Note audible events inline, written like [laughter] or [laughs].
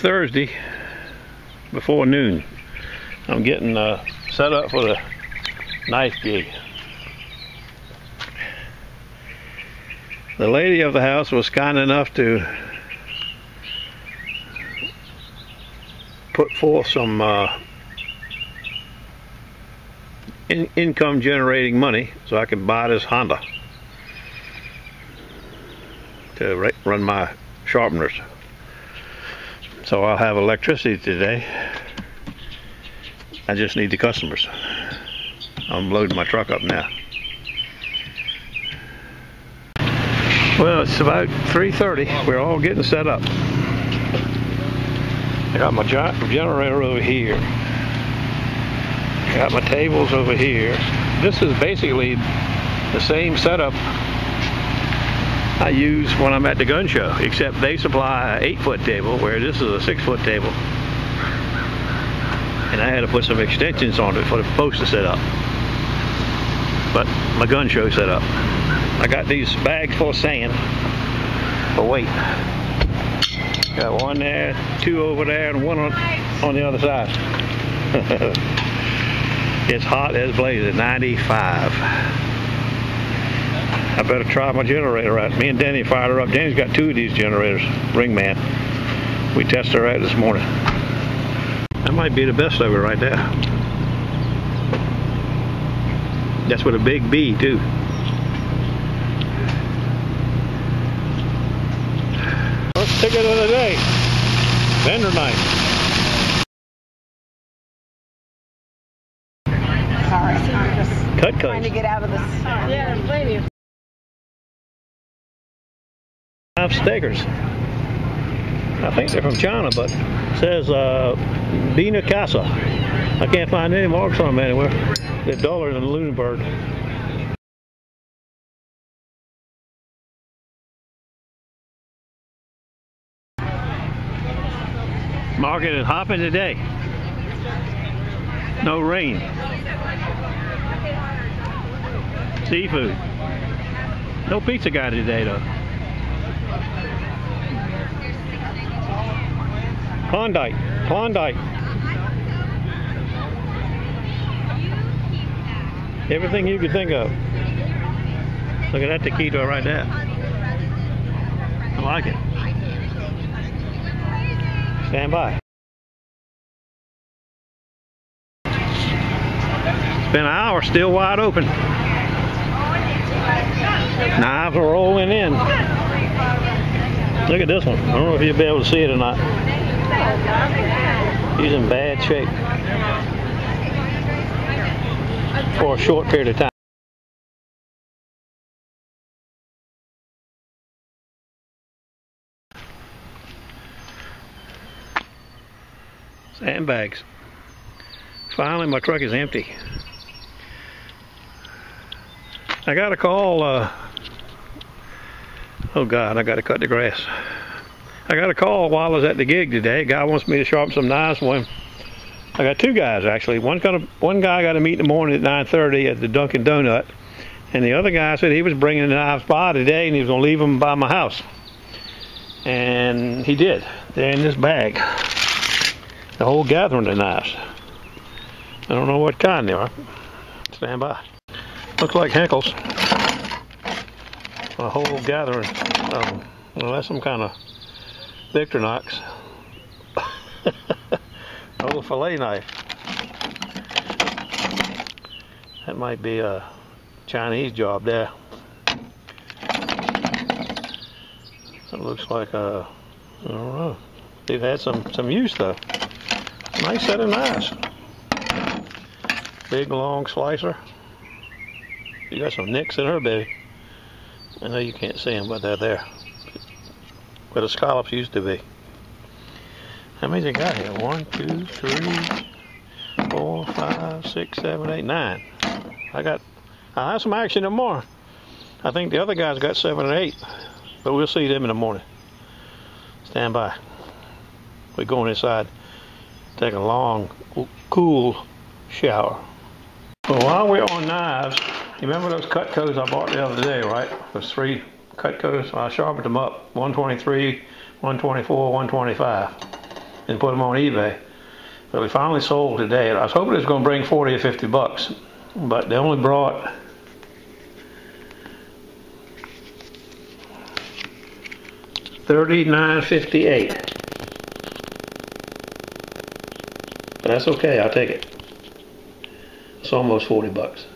Thursday before noon. I'm getting uh, set up for the knife gig. The lady of the house was kind enough to put forth some uh, in income generating money so I can buy this Honda to run my sharpeners. So I'll have electricity today. I just need the customers. I'm loading my truck up now. Well, it's about 3.30. We're all getting set up. I got my generator over here. Got my tables over here. This is basically the same setup I use when I'm at the gun show, except they supply an eight foot table where this is a six foot table. And I had to put some extensions on it for the post to set up. But my gun show set up. I got these bags full of sand for weight. Got one there, two over there, and one on, on the other side. [laughs] it's hot as blazes, 95. I better try my generator out. Me and Danny fired her up. Danny's got two of these generators, Ringman. We tested her out this morning. That might be the best of it right there. That's with a big B too. First ticket of the day. Vendor night. Sorry, I'm just Cut trying to get out of this. Yeah, I'm blaming you. Five stakers. I think they're from China, but it says uh, Bina Casa. I can't find any marks on them anywhere. They're duller than Lunenburg. Market is hopping today. No rain. Seafood. No pizza guy today though. Klondike, Klondike. Everything you could think of. Look at that taquito right there. I like it. Stand by. It's been an hour, still wide open. Knives are rolling in. Look at this one. I don't know if you'll be able to see it or not. He's in bad shape for a short period of time. Sandbags. Finally, my truck is empty. I got a call. Uh, oh God, I got to cut the grass. I got a call while I was at the gig today. A guy wants me to sharpen some knives him. I got two guys actually. One got one guy got to meet in the morning at 9:30 at the Dunkin' Donut, and the other guy said he was bringing the knives by today and he was to leave them by my house. And he did. They're in this bag. The whole gathering of knives. I don't know what kind they are. Stand by. Looks like Henckels. A whole gathering of them. Well, that's some kind of Victorinox. [laughs] oh, fillet knife. That might be a Chinese job there. It looks like a, I don't know. They've had some, some use though. Nice set of knives. Big long slicer. You got some nicks in her, baby. I know you can't see them, but they're there where the scallops used to be. How many they got here? One, two, three, four, five, six, seven, eight, nine. I got, i have some action tomorrow. I think the other guys got seven and eight, but we'll see them in the morning. Stand by. We're going inside, take a long, cool shower. Well, while we're on knives, you remember those Cutcos I bought the other day, right? Those three Cutcos. I sharpened them up. 123, 124, 125. and put them on eBay. But we finally sold today. I was hoping it was going to bring 40 or 50 bucks, but they only brought thirty-nine fifty-eight. But that's okay. I'll take it. It's almost 40 bucks.